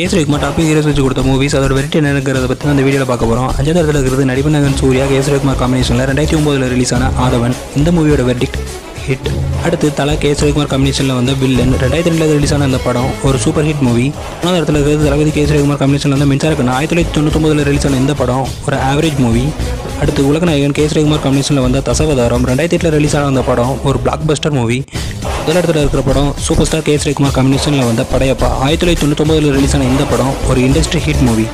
Case top heroes வச்சு கொடுத்த movies அதோட வெரைட்டி என்னங்கிறத பற்றி அந்த வீடியோவில் பார்க்க போகிறோம் அஞ்சாவது இடத்துல இருக்கிறது நடிப்பு நகன் சூர்யா கேஸ் காம்பினேஷனில் ரெண்டாயிரத்தி ஒம்போதில் ரிலீஸ் ஆன ஆதவன். இந்த மூவியோட வெர்டிக்ட் ஹிட் அடுத்து தலா கே எஸ் காம்பினேஷனில் வந்த வில்லன் ரெண்டாயிரத்தி ரெண்டில் ரிலீஸ் ஆன அந்த படம் ஒரு சூப்பர் ஹிட் மூவி மூணாவது இடத்துல இருக்கிறது தளபதி கே எஸ் காம்பினேஷனில் வந்து மின்சார கண்ணா. ஆயிரத்தி தொள்ளாயிரத்தி தொண்ணூத்தொம்பதில் ரிலீஸ் ஆன இந்த படம் ஒரு ஆவரேஜ் மூவி அடுத்து உலகநாயகன் கே எஸ் காம்பினேஷனில் வந்த தசவதாரம். ரெண்டாயிரத்தி எட்டில் ரிலீஸ் ஆன அந்த படம் ஒரு பிளாக் பஸ்டர் மூவி முதல் இடத்துல இருக்கிற படம் சூப்பர் ஸ்டார் கே ஸ்ரீகுமார் காம்பினேஷனில் வந்த படையப்பா. ஆயிரத்தி தொள்ளாயிரத்தி தொண்ணூத்தொம்பதில் ரிலீஸ் ஆன இந்த படம் ஒரு இண்டஸ்ட்ரி ஹிட் மூவி